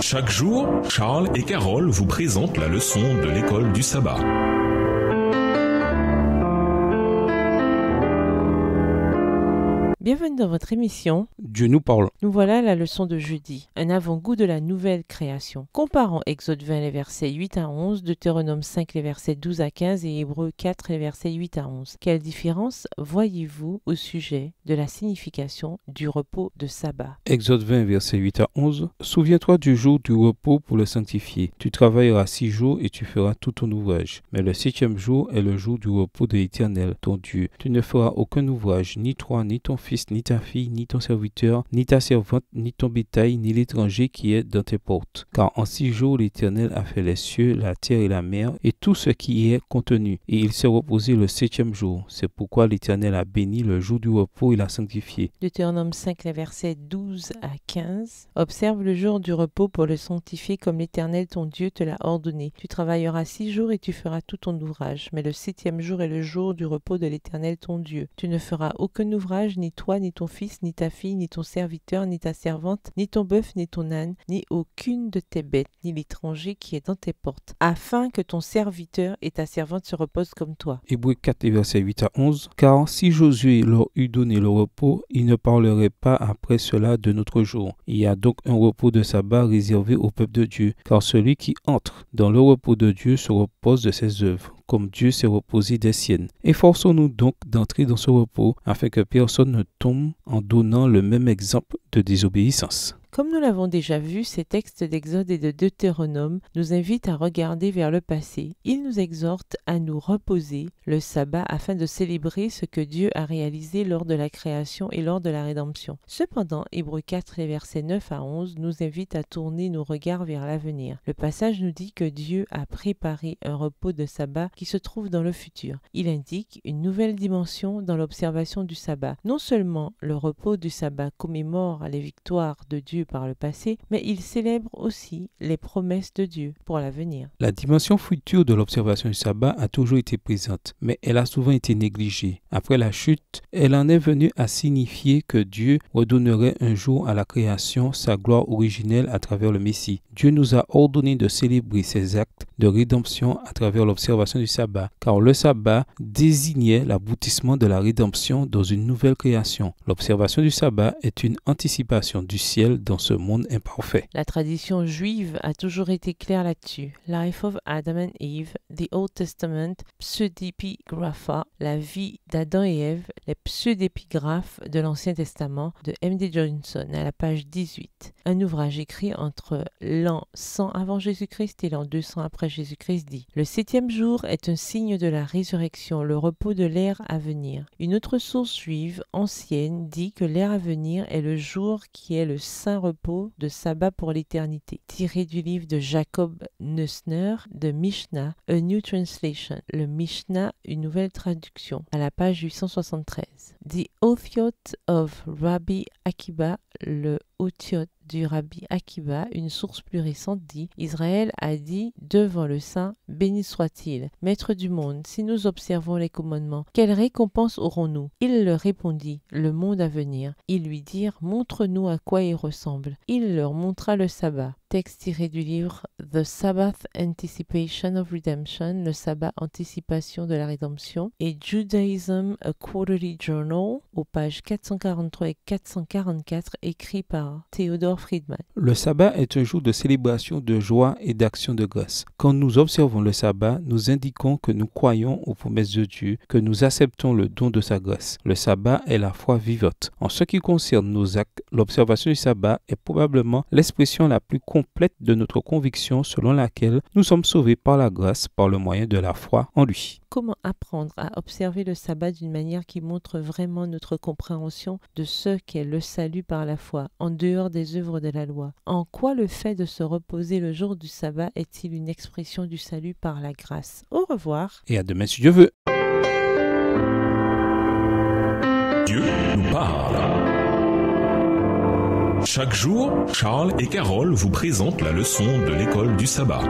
Chaque jour, Charles et Carole vous présentent la leçon de l'école du sabbat. Bienvenue dans votre émission. Dieu nous parle. Nous voilà à la leçon de jeudi, un avant-goût de la nouvelle création. Comparons Exode 20 les versets 8 à 11, Deutéronome 5 les versets 12 à 15 et Hébreux 4 les versets 8 à 11. Quelle différence voyez-vous au sujet de la signification du repos de sabbat? Exode 20, versets 8 à 11. Souviens-toi du jour du repos pour le sanctifier. Tu travailleras six jours et tu feras tout ton ouvrage. Mais le septième jour est le jour du repos de l'Éternel, ton Dieu. Tu ne feras aucun ouvrage, ni toi, ni ton fils, ni ta fille, ni ton serviteur, ni ta servante, ni ton bétail, ni l'étranger qui est dans tes portes. Car en six jours l'Éternel a fait les cieux, la terre et la mer, et tout ce qui y est contenu. Et il s'est reposé le septième jour. C'est pourquoi l'Éternel a béni le jour du repos et l'a sanctifié. Deutéronome 5 les versets 12 à 15. Observe le jour du repos pour le sanctifier comme l'Éternel ton Dieu te l'a ordonné. Tu travailleras six jours et tu feras tout ton ouvrage. Mais le septième jour est le jour du repos de l'Éternel ton Dieu. Tu ne feras aucun ouvrage, ni toi, ni ton fils, ni ta fille, ni ton serviteur, ni ta servante, ni ton bœuf, ni ton âne, ni aucune de tes bêtes, ni l'étranger qui est dans tes portes, afin que ton serviteur et ta servante se reposent comme toi. Hébreux 4, versets 8 à 11. Car si Josué leur eût donné le repos, il ne parlerait pas après cela de notre jour. Il y a donc un repos de sabbat réservé au peuple de Dieu, car celui qui entre dans le repos de Dieu se repose de ses œuvres comme Dieu s'est reposé des siennes. Efforçons-nous donc d'entrer dans ce repos afin que personne ne tombe en donnant le même exemple de désobéissance. Comme nous l'avons déjà vu, ces textes d'Exode et de Deutéronome nous invitent à regarder vers le passé. Ils nous exhortent à nous reposer le sabbat afin de célébrer ce que Dieu a réalisé lors de la création et lors de la rédemption. Cependant, Hébreux 4, les versets 9 à 11 nous invitent à tourner nos regards vers l'avenir. Le passage nous dit que Dieu a préparé un repos de sabbat qui se trouve dans le futur. Il indique une nouvelle dimension dans l'observation du sabbat. Non seulement le repos du sabbat commémore les victoires de Dieu par le passé, mais il célèbre aussi les promesses de Dieu pour l'avenir. La dimension future de l'observation du sabbat a toujours été présente, mais elle a souvent été négligée. Après la chute, elle en est venue à signifier que Dieu redonnerait un jour à la création sa gloire originelle à travers le Messie. Dieu nous a ordonné de célébrer ses actes de rédemption à travers l'observation du sabbat, car le sabbat désignait l'aboutissement de la rédemption dans une nouvelle création. L'observation du sabbat est une anticipation du ciel dans ce monde imparfait. La tradition juive a toujours été claire là-dessus. Life of Adam and Eve, The Old Testament, Pseudepigrapha, la vie d'Adam et Ève, les pseudépigraphes de l'Ancien Testament de M.D. Johnson à la page 18. Un ouvrage écrit entre l'an 100 avant Jésus-Christ et l'an 200 après Jésus-Christ dit Le septième jour est un signe de la résurrection, le repos de l'ère à venir. Une autre source juive ancienne dit que l'ère à venir est le jour qui est le saint repos de sabbat pour l'éternité. Tiré du livre de Jacob Neusner de Mishnah, A New Translation. Le Mishnah, une nouvelle traduction, à la page 873. The le Othiot du Rabbi Akiba, une source plus récente dit Israël a dit devant le Saint Béni soit-il, Maître du monde, si nous observons les commandements, quelle récompense aurons-nous? Il leur répondit Le monde à venir. Ils lui dirent Montre-nous à quoi il ressemble. Il leur montra le sabbat. Texte tiré du livre The Sabbath Anticipation of Redemption, le sabbat anticipation de la rédemption, et Judaism A Quarterly Journal, aux pages 443 et 444, écrit par Theodore Friedman. Le sabbat est un jour de célébration, de joie et d'action de grâce. Quand nous observons le sabbat, nous indiquons que nous croyons aux promesses de Dieu, que nous acceptons le don de sa grâce. Le sabbat est la foi vivante. En ce qui concerne nos actes, l'observation du sabbat est probablement l'expression la plus complète de notre conviction selon laquelle nous sommes sauvés par la grâce par le moyen de la foi en lui. Comment apprendre à observer le sabbat d'une manière qui montre vraiment notre compréhension de ce qu'est le salut par la foi, en dehors des œuvres de la loi? En quoi le fait de se reposer le jour du sabbat est-il une expression du salut par la grâce? Au revoir. Et à demain si Dieu veut. Dieu nous parle. Chaque jour, Charles et Carole vous présentent la leçon de l'école du sabbat.